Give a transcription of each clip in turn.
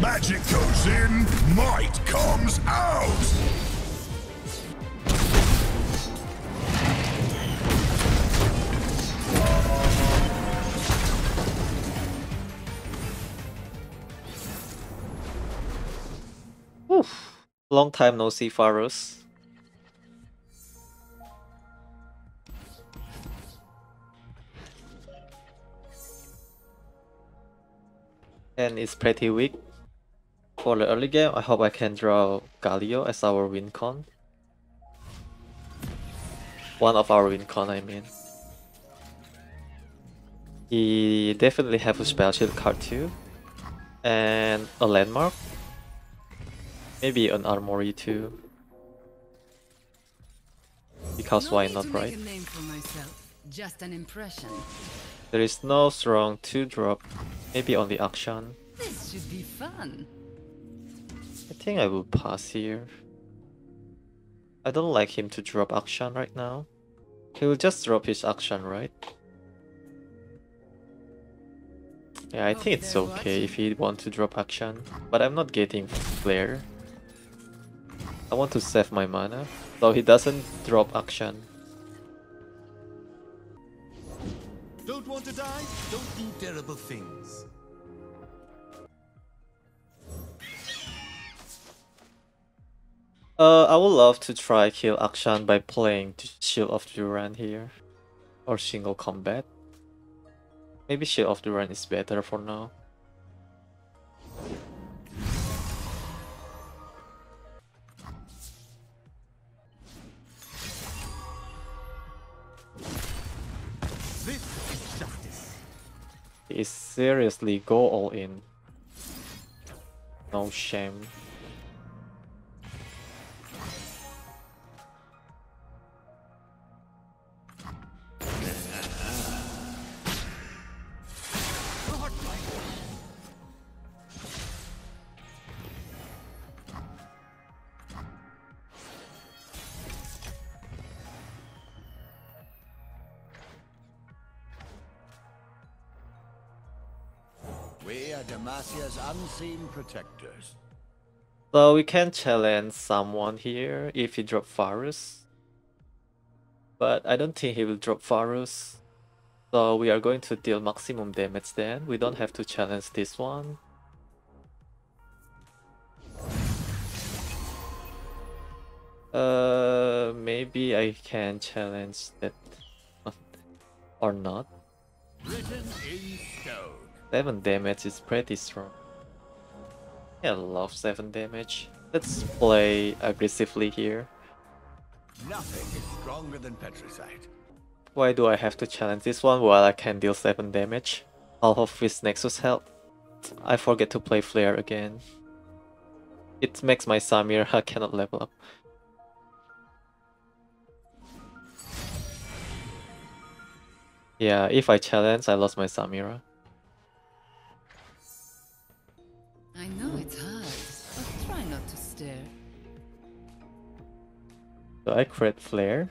Magic goes in, might comes out! Oof. Long time no see Varus. And it's pretty weak. For the early game, I hope I can draw Galio as our win con. One of our win con, I mean. He definitely have a spell shield card too. And a landmark. Maybe an armory too. Because why not, right? Just an impression. There is no strong 2 drop. Maybe only Akshan. This should be fun. I think I will pass here. I don't like him to drop Akshan right now. He will just drop his Akshan, right? Yeah, I think it's okay if he wants to drop Akshan. But I'm not getting Flare. I want to save my mana, so he doesn't drop Akshan. Don't want to die? Don't do terrible things. Uh, I would love to try kill Akshan by playing Shield of Durand here. Or single combat. Maybe Shield of Durand is better for now. is seriously go all in. No shame. Demacia's unseen protectors. So we can challenge someone here if he drop Varus. But I don't think he will drop Varus. So we are going to deal maximum damage then. We don't have to challenge this one. Uh, maybe I can challenge that or not. Written in stone. 7 damage is pretty strong. I love 7 damage. Let's play aggressively here. Nothing is stronger than Petricite. Why do I have to challenge this one while I can deal 7 damage? Half of his Nexus help. I forget to play Flare again. It makes my Samir I cannot level up. Yeah, if I challenge, I lost my Samira. Do I crit flare?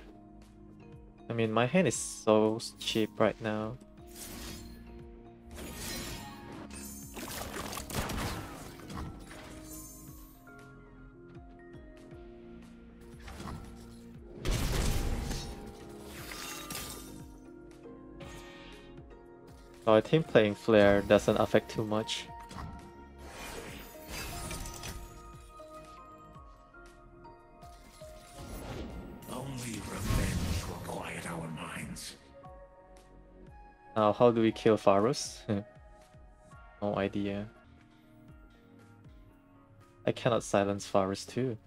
I mean, my hand is so cheap right now. So I think playing flare doesn't affect too much. Now, uh, how do we kill Varus? no idea. I cannot silence Varus too.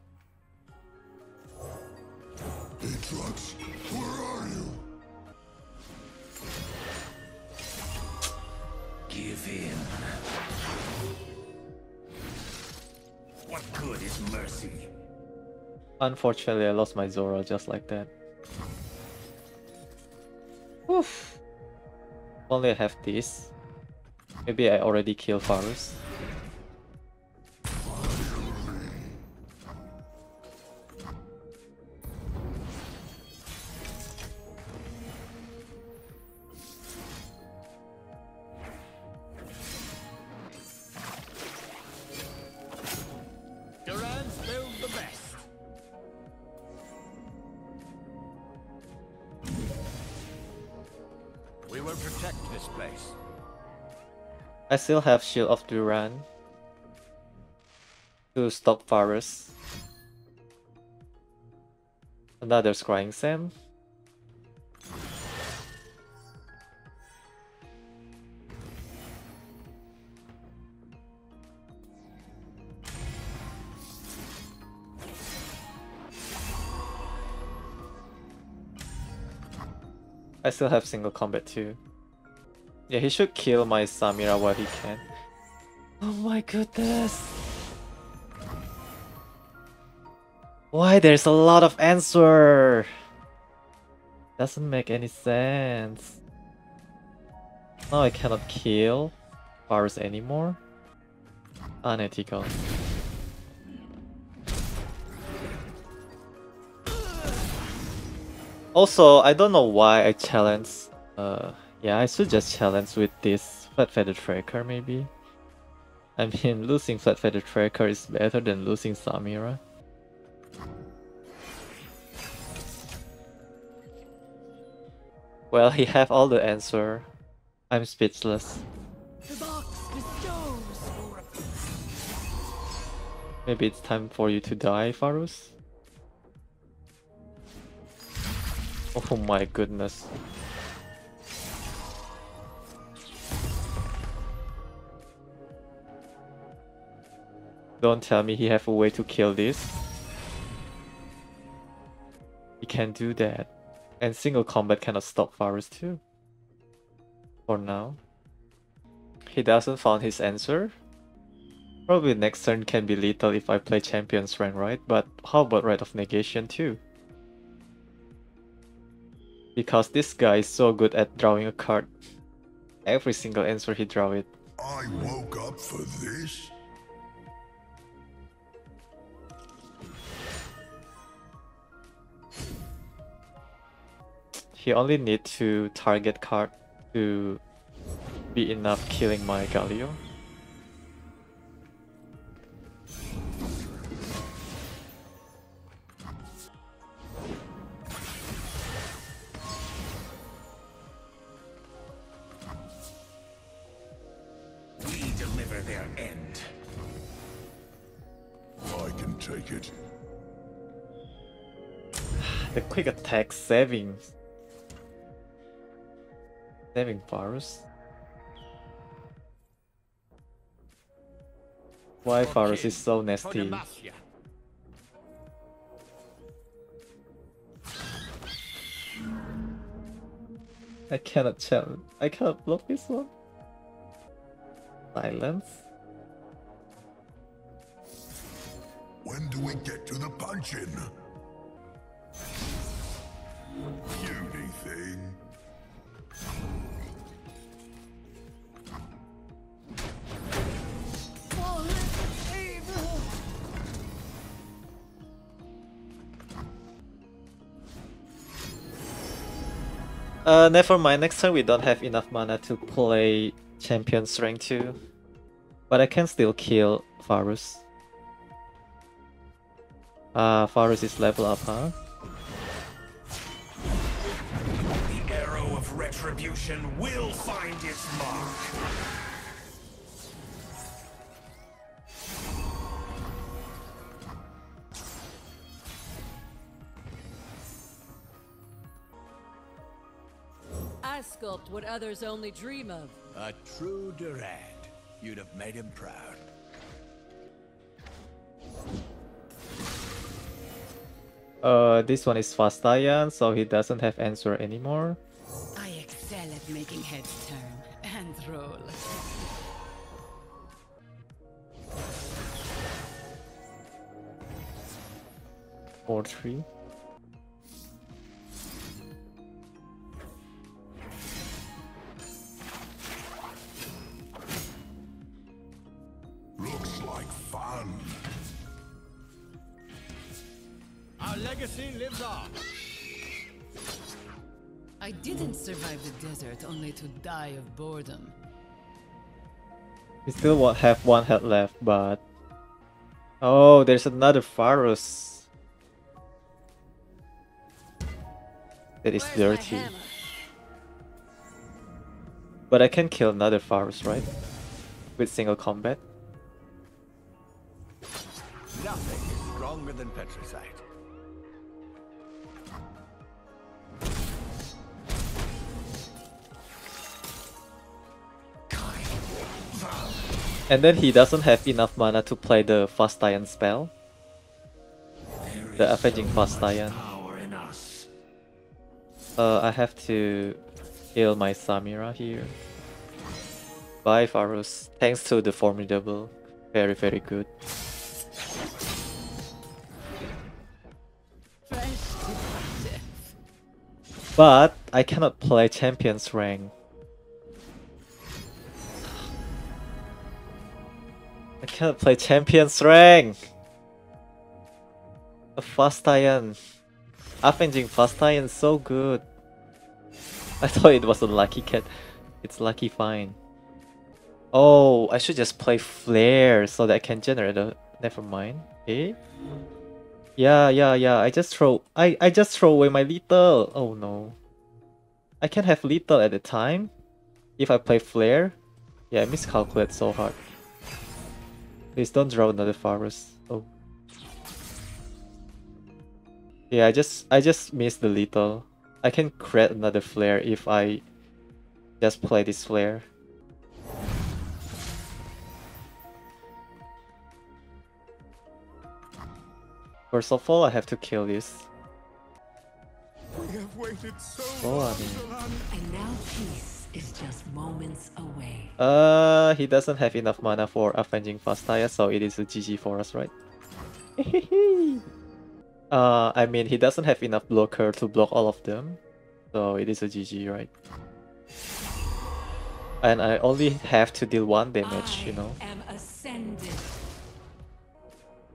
Aatrox, where are you? Give in. What good is mercy? Unfortunately, I lost my Zora just like that. Oof. Only I have this. Maybe I already killed Varus. Place. I still have Shield of Durand to stop Varus. Another Scrying Sands. I still have single combat too. Yeah, he should kill my Samira while he can. Oh my goodness! Why there's a lot of answer? Doesn't make any sense. Now I cannot kill Varus anymore. Unethical. Also, I don't know why I challenge. Uh, yeah, I should just challenge with this Fleetfeather Tracker maybe. I mean, losing Fleetfeather Tracker is better than losing Samira. Well, he have all the answer. I'm speechless. Maybe it's time for you to die, Varus? Oh my goodness. Don't tell me he have a way to kill this. He can do that. And single combat cannot stop Varus too. For now. He doesn't found his answer. Probably next turn can be lethal if I play Champions rank, right? But how about Rite of Negation too? Because this guy is so good at drawing a card. Every single answer he draw it. I woke up for this? He only need to target card to be enough killing my Galio. We deliver their end. I can take it. The quick attack saving. Saving Varus. Why Varus is so nasty? I cannot challenge. I cannot block this one. Silence. When do we get to the punching? Beauty thing. Uh, never mind. Next time we don't have enough mana to play Champions rank 2. But I can still kill Varus. Ah, uh, Varus is level up, huh? The arrow of retribution will find its mark. I sculpt what others only dream of. A true Durand. You'd have made him proud. Uh, this one is Fastayan, so he doesn't have answer anymore. I excel at making heads turn and roll. Four three. Legacy lives on. I didn't survive the desert only to die of boredom. We still have one head left, but oh, there's another Varus. That is Where's my dirty. hammer? But I can kill another Varus, right? With single combat. Nothing is stronger than Petricite. And then he doesn't have enough mana to play the Fastian spell. The Avenging Fastian. Power in. Uh, I have to heal my Samira here. Bye, Varus. Thanks to the Formidable. Very, very good. But I cannot play Champions rank. Cannot play Champions rank. The Fastian. Avenging Fastian is so good. I thought it was a lucky cat. It's lucky fine. Oh, I should just play Flare so that I can generate a. Never mind. Eh? Yeah, yeah, yeah. I just throw. I I just throw away my little. Oh no. I can't have lethal at the time. If I play Flare. Yeah, I miscalculate so hard. Please don't draw another Varus. Oh. Yeah, I just I just missed the little. I can create another flare if I just play this flare. First of all, I have to kill this. We have waited so Oh, I long, mean- Solan. And now peace is just moments away. Uh, he doesn't have enough mana for Avenging Fastaya, so it is a GG for us, right? uh, I mean, he doesn't have enough blocker to block all of them, so it is a GG, right? And I only have to deal one damage, you know? am ascended.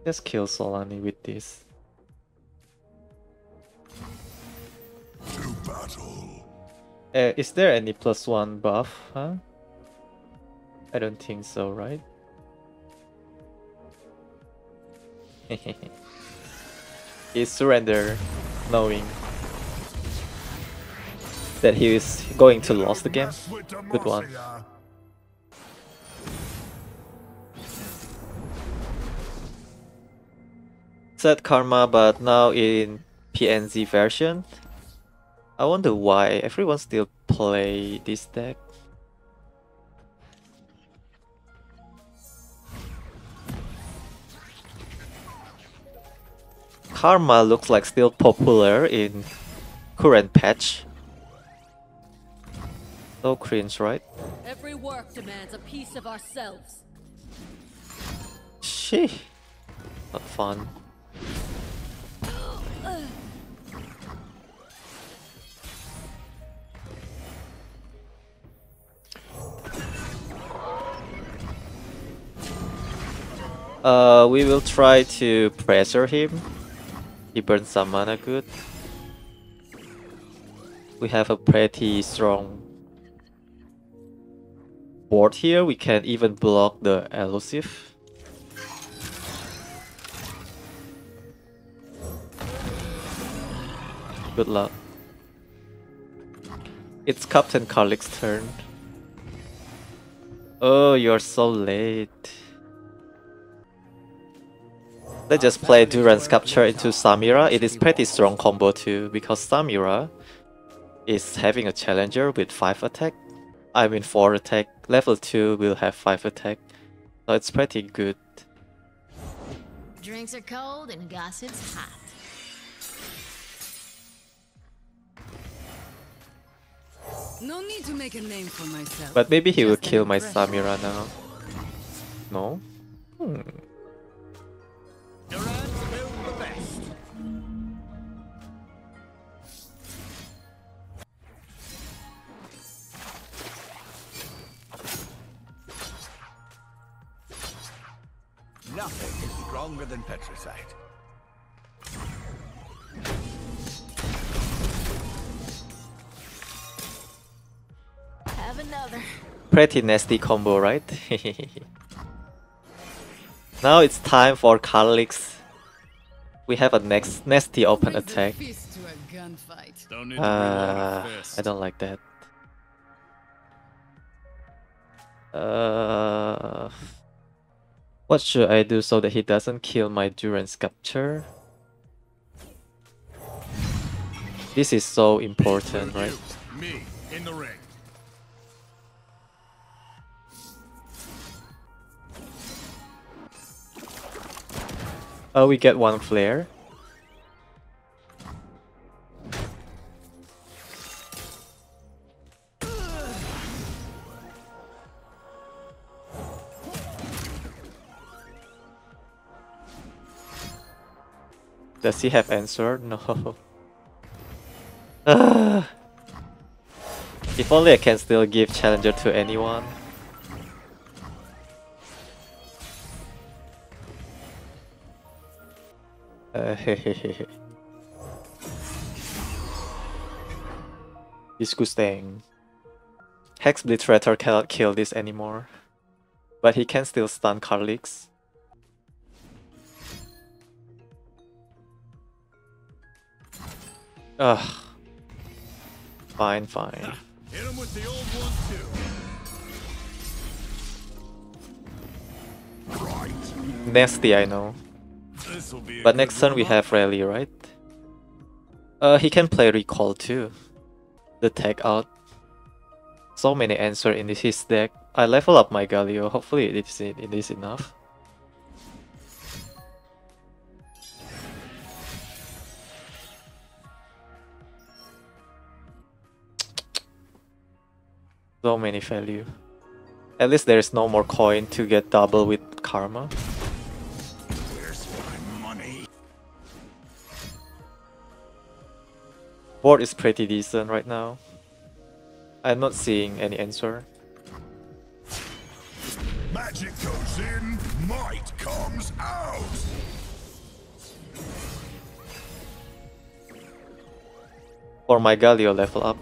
Just kill Solani with this. To battle. Uh, is there any plus one buff, huh? I don't think so, right? he surrender knowing that he is going to lose the game. Good one. Sett Karma, but now in PNZ version. I wonder why everyone still play this deck. Karma looks like still popular in current patch. So cringe, right? Every work demands a piece of ourselves. Not fun. Uh, we will try to pressure him. He burns some mana good. We have a pretty strong board here. We can even block the elusive. Good luck. It's Captain Kalrix's turn. Oh, you're so late. Let's just play Durand Sculptor into Samira. It is pretty strong combo too, because Samira is having a challenger with 5 attack. I mean 4 attack. Level 2 will have 5 attack. So it's pretty good. Drinks are cold and gossip's hot. No need to make a name for myself. But maybe he will Just an kill my. Samira now. No? Hmm. Durand build the best. Nothing is stronger than Petricite. Have another. Pretty nasty combo, right? now it's time for Kalrix. We have a next nasty open attack. fist to a gunfight. Don't need Uh, I don't like that. Uh, what should I do so that he doesn't kill my Durand Sculptor? This is so important, right? Me in the ring. Oh, we get one flare. Does he have answer? No. if only I can still give challenger to anyone. Disgusting. Hex Bliterator cannot kill this anymore. But he can still stun Kalrix. Ugh. Fine, fine. Hit him with the old one too. Right. Nasty, I know. But next turn we have Rally, right? Uh, he can play Recall too. The tag out. So many answer in his deck. I level up my Galio. Hopefully it is, it is enough. So many value. At least there is no more coin to get double with karma. Board is pretty decent right now. I'm not seeing any answer. Magic goes in, might comes out. For my Galio level up.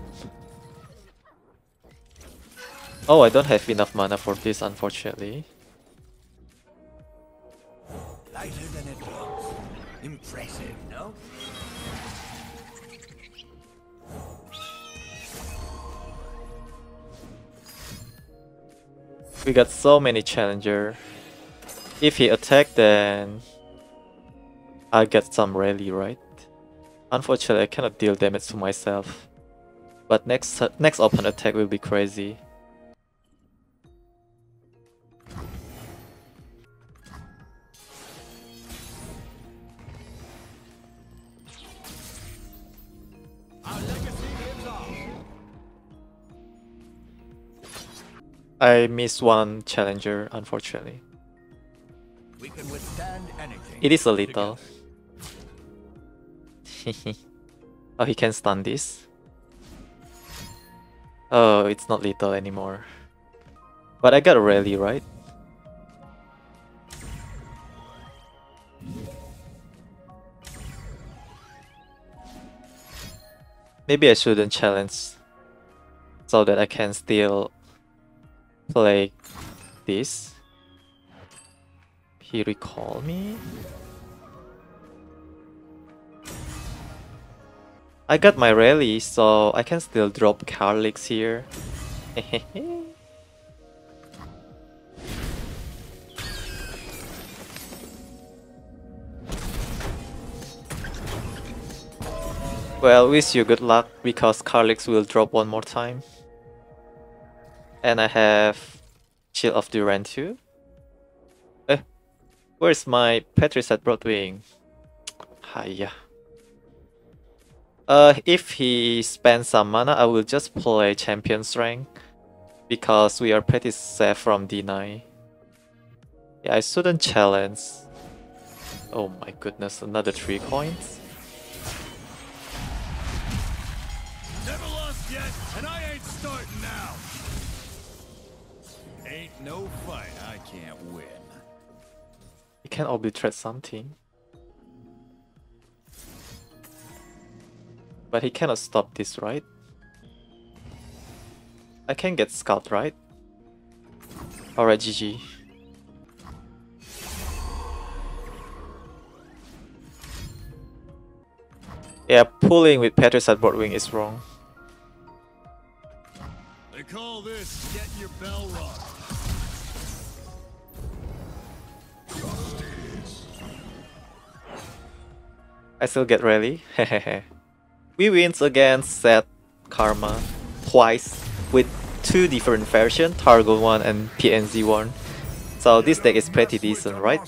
Oh, I don't have enough mana for this, unfortunately. Lighter than it looks. Impressive, no? We got so many challenger. If he attack, then I'll get some rally, right? Unfortunately, I cannot deal damage to myself. But next next open attack will be crazy. I missed one challenger, unfortunately. We can withstand anything. It is a little. oh, he can stun this? Oh, it's not lethal anymore. But I got a rally, right? Maybe I shouldn't challenge so that I can still play this. He recall me? I got my rally, so I can still drop Kalrix here. well, wish you good luck because Kalrix will drop one more time. And I have Shield of Durand too. Eh, where's my Petricite Broadwing? Hiya. Uh, if he spends some mana, I will just play Champion's Rank. Because we are pretty safe from D9. Yeah, I shouldn't challenge. Oh my goodness, another 3 coins? No fight I can't win. You can obliterate something. But he cannot stop this, right? I can get scout, right? Alright, GG. Yeah, pulling with Petricite Broadwing is wrong. They call this getting your bell rung. I still get rally. we wins against Sett Karma twice with two different versions, Targon 1 and PNZ 1. So this deck is pretty decent, right?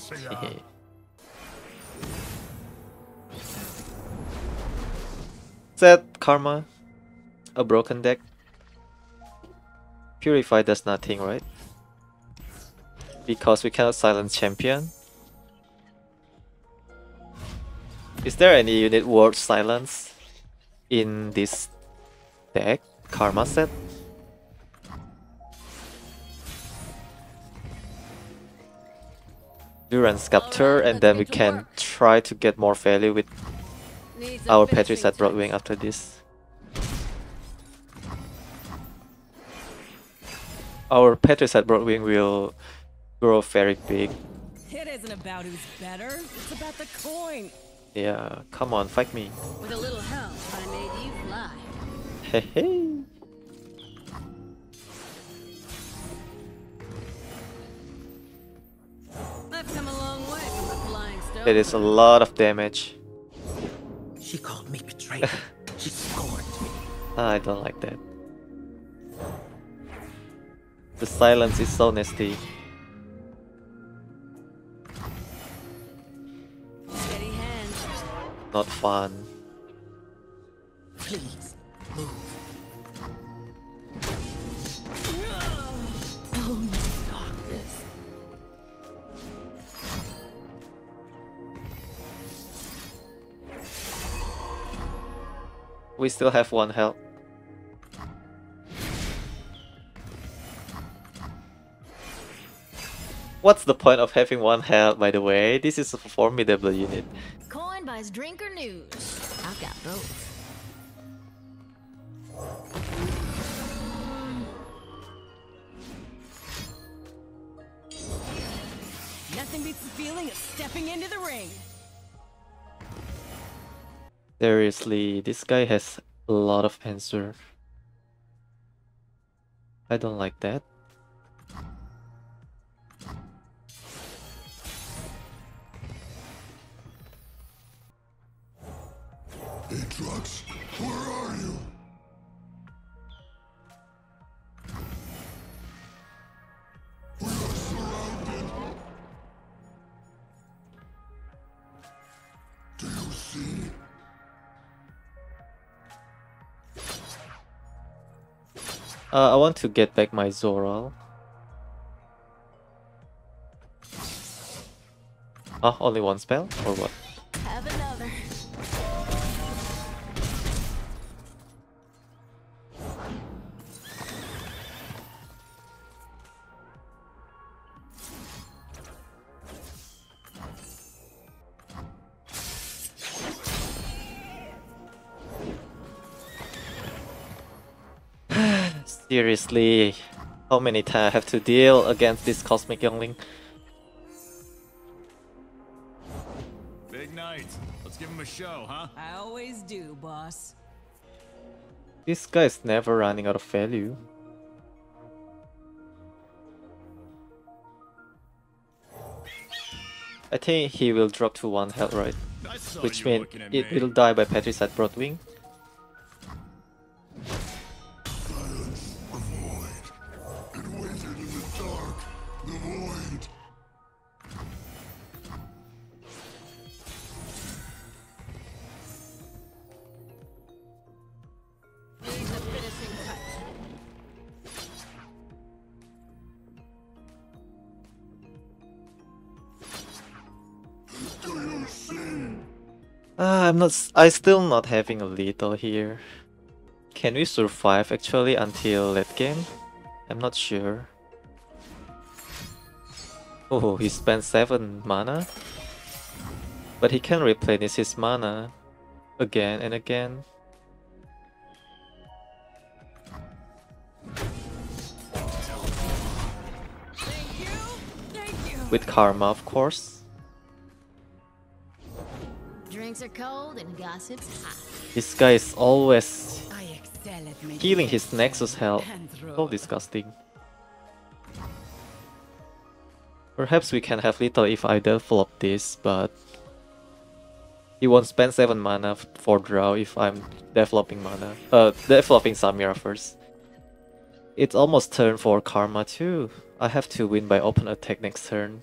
Sett Karma, a broken deck. Purify does nothing, right? Because we cannot silence champion. Is there any unit worth silence in this deck? Karma Sett? Run Sculptor and then we can try to get more value with our Petricite. Broadwing after this. Our Petricite Broadwing will grow very big. It isn't about who's better. It's about the coin. Yeah, come on, fight me. With a little help, I made you fly. Hey hey. I've come a long way from the flying stone. It is a lot of damage. She called me betrayed. she scorned me. I don't like that. The silence is so nasty. Not fun. Please, move. Darkness. We still have one health. What's the point of having one health, by the way? This is a formidable unit. Coin drink or news. I've got both. Nothing beats the feeling of stepping into the ring. Seriously, this guy has a lot of answer. I don't like that. Uh, I want to get back my Zoral. Ah, only one spell? Or what? Seriously, how many times I have to deal against this Cosmic Youngling? Big night. Let's give him a show, huh? I always do, boss. This guy is never running out of value. I think he will drop to one health, right? I Which means looking at it me. will die by Petricite Broadwing. Not. I still not having a lethal here. Can we survive actually until late game? I'm not sure. Oh, he spent seven mana, but he can replenish his mana again and again. Thank you. Thank you. With karma, of course. Drinks are cold and gossip's hot. This guy is always I excel at making healing his Nexus health. and throw. So disgusting. Perhaps we can have little if I don't flop this, but He won't spend 7 mana for draw if I'm developing mana. Uh, developing Samira first. It's almost turn for Karma too. I have to win by open attack next turn.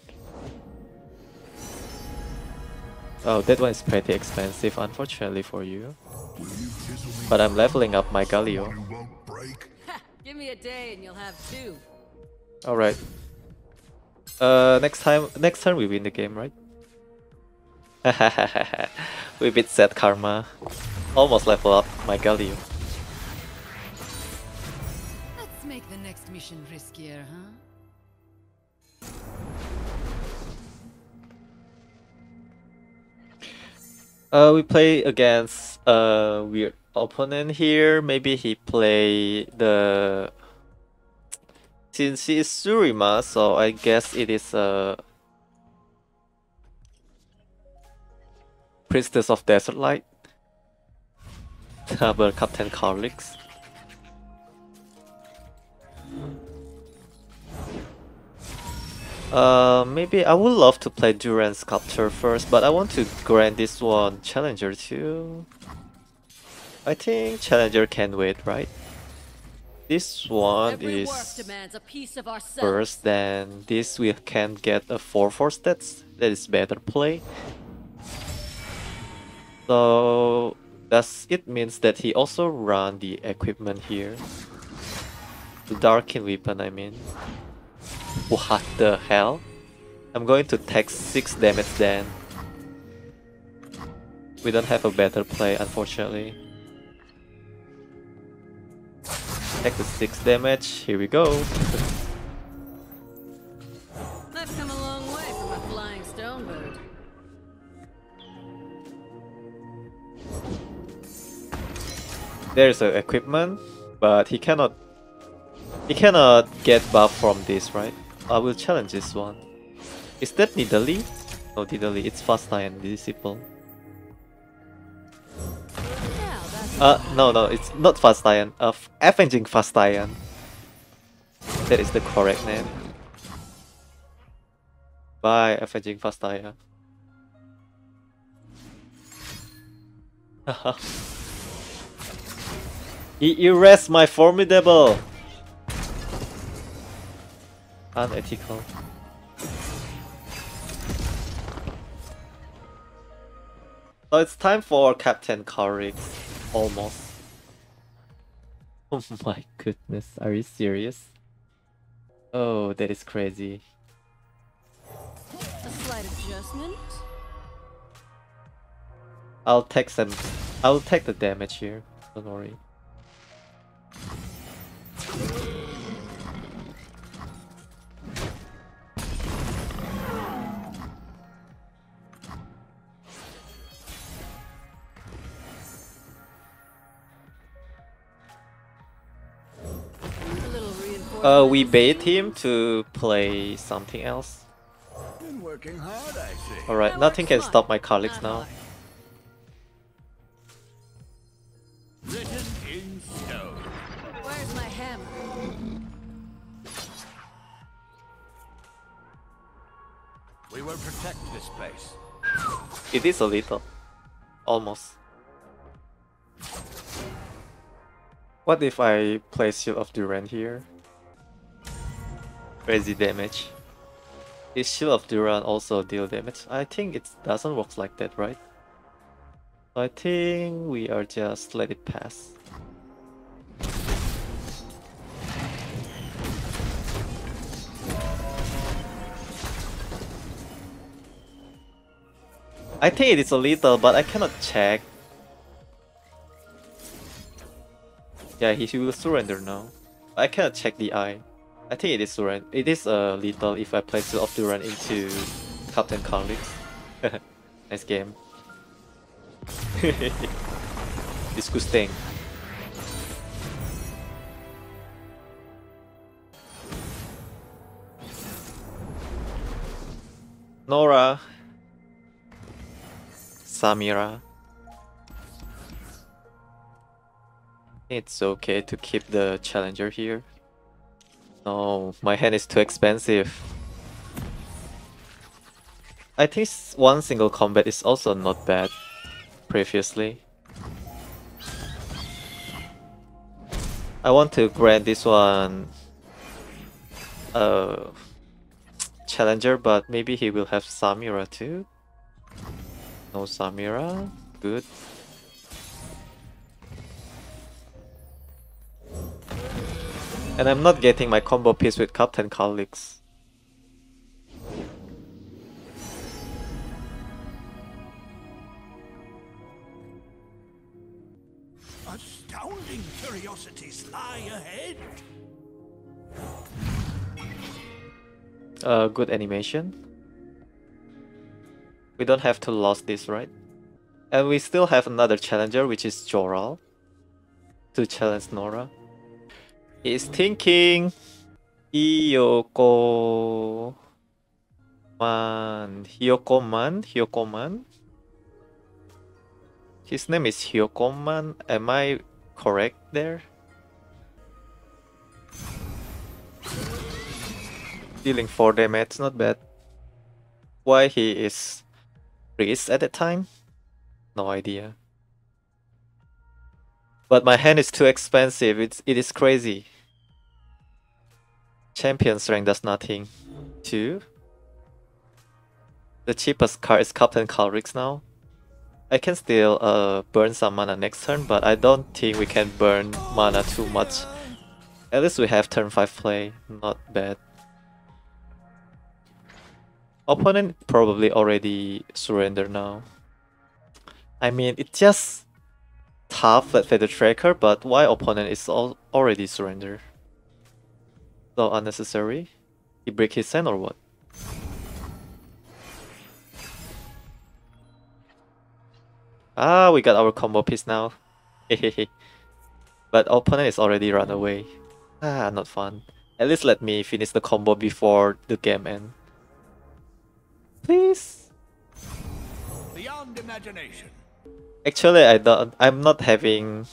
Oh, that one is pretty expensive, unfortunately for you. Will you chisel me But I'm leveling up my Galio. you won't break? Give me a day and you'll have two. Alright. Uh, next time, next turn we win the game, right? we beat Sett Karma. Almost level up my Galio. Uh, we play against a weird opponent here. Maybe he play the. Since he is Shurima, so I guess it is a. Priestess of Desert Light. Double Captain Kalrix. Uh, maybe I would love to play Durand Sculptor first, but I want to grant this one Challenger too. I think Challenger can wait, right? This one Every is work demands a piece of first, then this we can get a 4-4 stats. That is better play. So does it means that he also run the equipment here? The Darkin weapon, I mean. What the hell? I'm going to take 6 damage then. We don't have a better play, unfortunately. Take the 6 damage, here we go. I've come a long way from a flying stone bird. There's a equipment, but he cannot he cannot get buff from this, right? I will challenge this one. Is that Nidalee? No, Nidalee, it's Fast Iron Disciple. Uh, no, no, it's not Fast Iron. Uh, Avenging Fast Iron. That is the correct name. Bye, Avenging Fast Iron. He erased my formidable. Unethical. So it's time for Captain Kalrix. Almost. Oh my goodness, are you serious? Oh, that is crazy. a slight adjustment. I'll take some. I'll take the damage here. Don't worry. Uh, we bait him to play something else. Been working hard, I see. Alright, nothing can stop my colleagues now. Written in stone. Where's my hammer? We will protect this place. It is a little. Almost. What if I play Shield of Durand here? Crazy damage. Is Shield of Durand also deal damage? I think it doesn't work like that, right? I think we are just let it pass. I think it is a little, but I cannot check. Yeah, he will surrender now. I cannot check the eye. I think it is surrender. It is a little if I place of run into Captain Kalrix. nice game. Disgusting. Norra. Samira. It's okay to keep the challenger here. No, my hand is too expensive. I think one single combat is also not bad. previously. I want to grant this one a challenger, but maybe he will have Samira too. No Samira, good. And I'm not getting my combo piece with Captain Kalrix. Astounding curiosities lie ahead. Uh, good animation. We don't have to lose this, right? And we still have another challenger, which is Joraal. To challenge Norra. Is thinking... Hiyoko... Man... Hyokoman? Hyokoman? His name is Hyokoman. Am I correct there? Dealing 4 damage, not bad. Why he is priest at that time? No idea. But my hand is too expensive, it's, it is crazy. Champion's rank does nothing. 2. The cheapest card is Captain Kalrix now. I can still uh, burn some mana next turn, but I don't think we can burn mana too much. At least we have turn 5 play, not bad. Opponent probably already surrender now. I mean, it just tough at Feather Tracker, but why opponent is all already surrender? So unnecessary? He break his hand or what? Ah, we got our combo piece now. But opponent is already run away. Ah, not fun. At least let me finish the combo before the game end. Please. Beyond imagination. Actually, I don't. I'm not having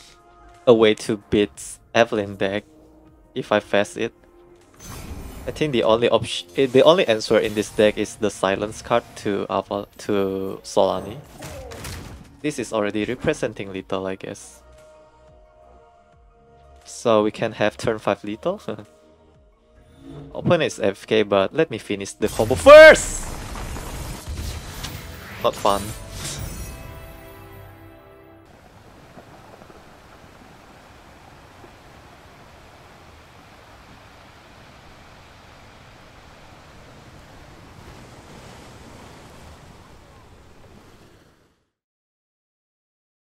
a way to beat Evelynn deck if I face it. I think the only option, eh, the only answer in this deck is the silence card to Alpha to Solani. This is already representing lethal, I guess. So we can have turn 5 lethal. Open is FK, but let me finish the combo first! Not fun.